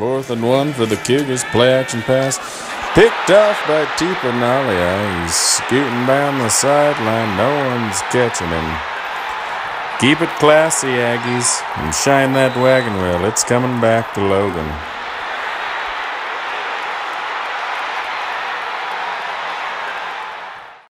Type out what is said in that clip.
Fourth and one for the Cougars. Play action pass. Picked off by Tipa Galeai. He's scooting down the sideline. No one's catching him. Keep it classy, Aggies, and shine that wagon wheel. It's coming back to Logan.